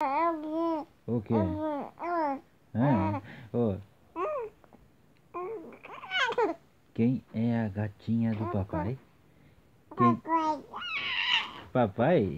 É, o que? É, é. Ah, oh. Quem é a gatinha do papai? Quem? Papai?